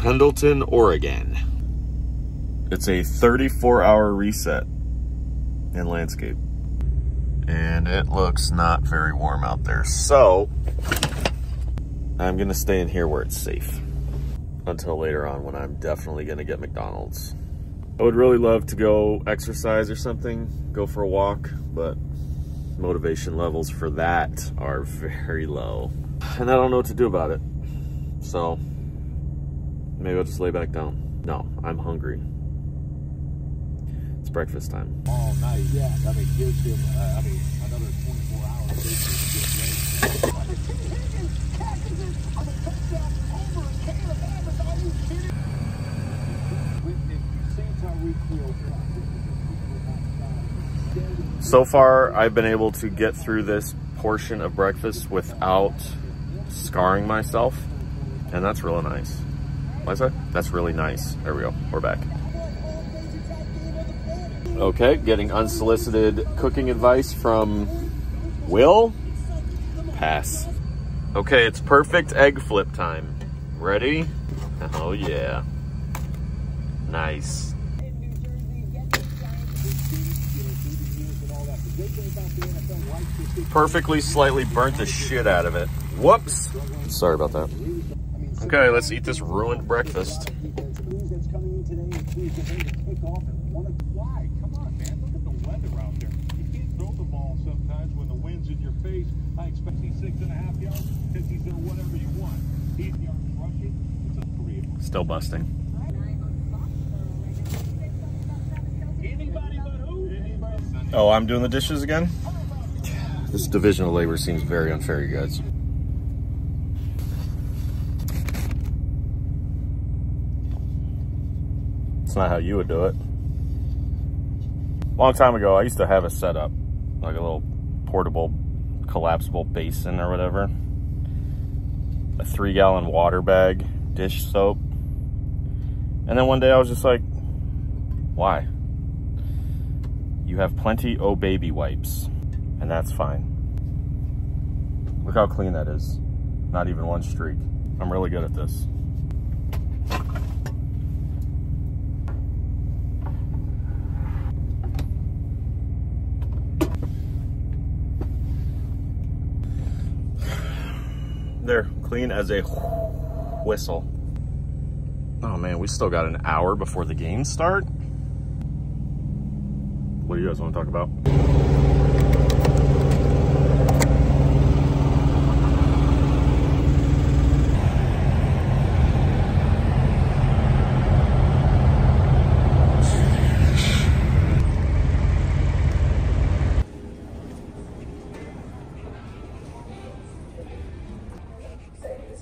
Pendleton, Oregon. It's a 34 hour reset in landscape. And it looks not very warm out there. So I'm gonna stay in here where it's safe until later on when I'm definitely gonna get McDonald's. I would really love to go exercise or something, go for a walk, but motivation levels for that are very low. And I don't know what to do about it. So maybe I'll just lay back down. No, I'm hungry. It's breakfast time. All night, yeah. I mean, gives him, uh, I mean, another 24 hours to get ready. So far, I've been able to get through this portion of breakfast without scarring myself. And that's really nice. That? That's really nice. There we go. We're back. Okay, getting unsolicited cooking advice from Will. Pass. Okay, it's perfect egg flip time. Ready? Oh yeah. Nice. Perfectly slightly burnt the shit out of it. Whoops. Sorry about that. Okay, let's eat this ruined breakfast. Why? Come on, man. Look at the weather out there. You can't throw the ball sometimes when the wind's in your face. I expect he's six and a half yards, 50s or whatever you want. Eight yards rushing, it's a three. Still busting. Oh, I'm doing the dishes again? This division of labor seems very unfair, you guys. It's not how you would do it. Long time ago, I used to have a setup, like a little portable collapsible basin or whatever. A three gallon water bag, dish soap. And then one day I was just like, why? You have plenty O baby wipes, and that's fine. Look how clean that is. Not even one streak. I'm really good at this. Clean as a whistle. Oh man, we still got an hour before the games start. What do you guys want to talk about?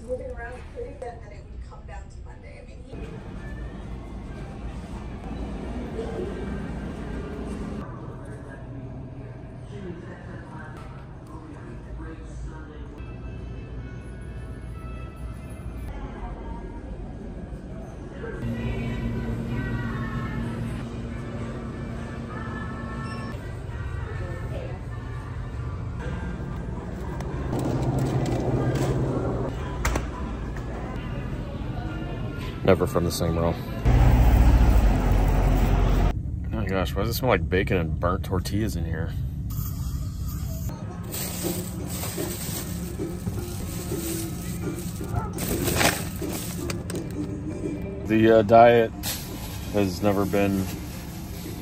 Moving around pretty good, and it Never from the same row. Oh my gosh, why does it smell like bacon and burnt tortillas in here? The uh, diet has never been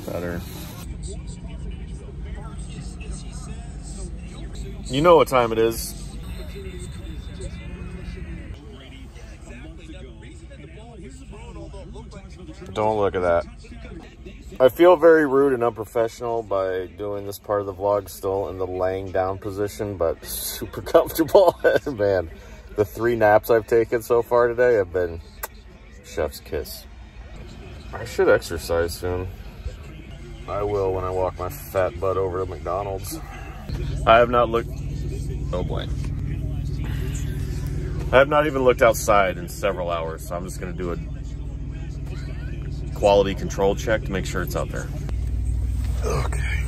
better. You know what time it is. Don't look at that. I feel very rude and unprofessional by doing this part of the vlog still in the laying down position, but super comfortable. Man, the three naps I've taken so far today have been chef's kiss. I should exercise soon. I will when I walk my fat butt over to McDonald's. I have not looked, oh boy. I have not even looked outside in several hours, so I'm just gonna do a quality control check to make sure it's out there. Okay.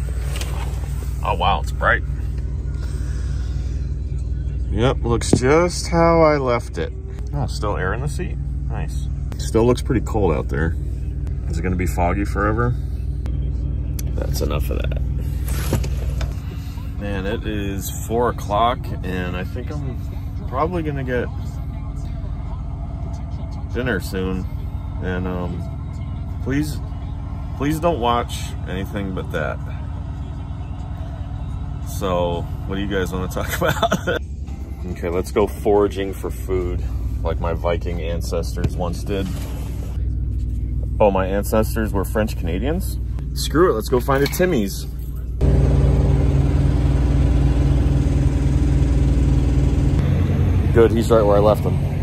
Oh wow, it's bright. Yep, looks just how I left it. Oh, still air in the seat? Nice. Still looks pretty cold out there. Is it gonna be foggy forever? That's enough of that. Man, it is four o'clock and I think I'm probably gonna get dinner soon. And um, please, please don't watch anything but that. So, what do you guys want to talk about? okay, let's go foraging for food like my Viking ancestors once did. Oh, my ancestors were French Canadians? Screw it, let's go find a Timmy's. Good, he's right where I left him.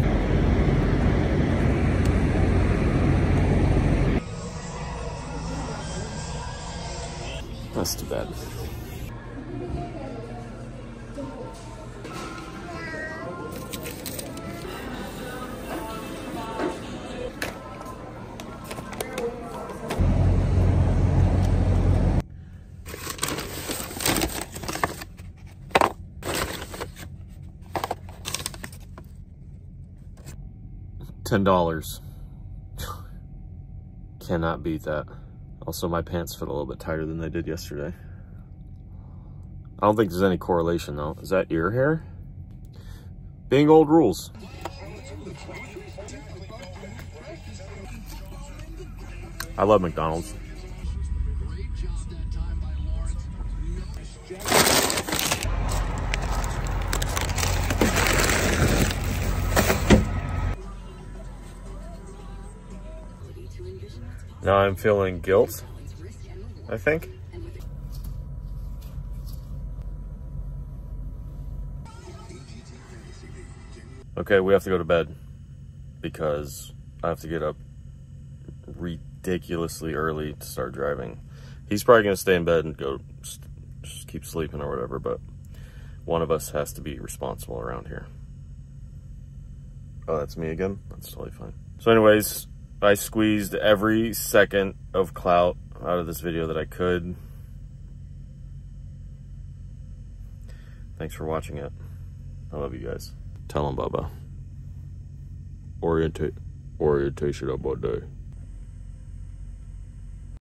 That's too bad. Ten dollars. Cannot beat that. Also, my pants fit a little bit tighter than they did yesterday. I don't think there's any correlation though. Is that ear hair? Being old rules. I love McDonald's. Now I'm feeling guilt, I think. Okay, we have to go to bed because I have to get up ridiculously early to start driving. He's probably going to stay in bed and go just keep sleeping or whatever, but one of us has to be responsible around here. Oh, that's me again? That's totally fine. So anyways, I squeezed every second of clout out of this video that I could. Thanks for watching it. I love you guys. Tell them, Bubba. Orientate, orientation about day.